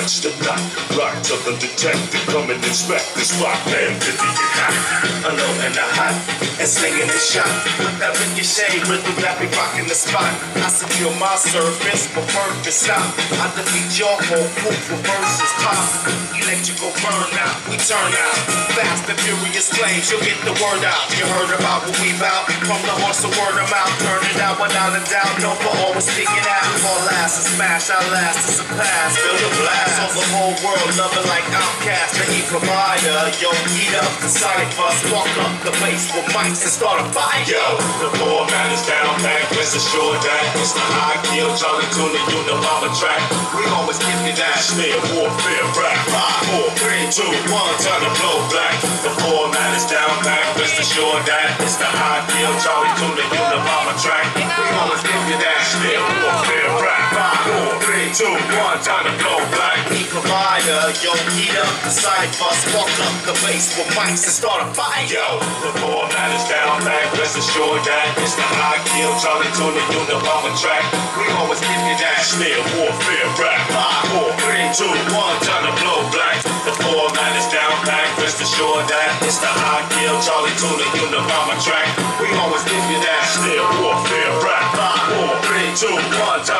touch the block. Rock to the detective, come and inspect this spot. Man, 50 get hot. Alone and the hot, and slinging the shot. That ricochet rhythm that be rocking the spot. I secure my surface, but purpose stop. I defeat your whole group, reverses pop. Electrical burn out, we turn out. Fast and furious claims, you'll get the word out. You heard about what we bout. From the horse to word of mouth, turn it out without a doubt. No for always speaking out. All last to smash, I last to surpass. Feel the blast on the whole world, loving like outcast. The E provider, yo, heat up the cipher. walk up the bass with mics and start a fire. Yo, the format is down back. Rest assured that it's the high kill, Charlie to the Unabomber track. We always give you that. Snare, warfare, rap. Five, four, three, two, one, turn the blow black. The format is down back. Rest assured that it's the high kill, Charlie to the Unabomber track. Two, one, time to blow black. E provider, yo, heat up the cipher. Spark up the base with mics and start a fire. Yo, the format is down back. Rest assured that it's the high kill, Charlie to the Unabomber track. We always give you that. Snare, warfare, rap. Five, four, three, two, one, time to blow black. The format is down back. Rest assured that it's the high kill, Charlie to the Unabomber track. We always give you that. Snare, warfare, rap. Five, four, three, two, one, time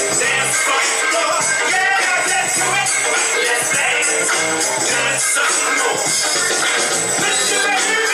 Let's dance some more. Put your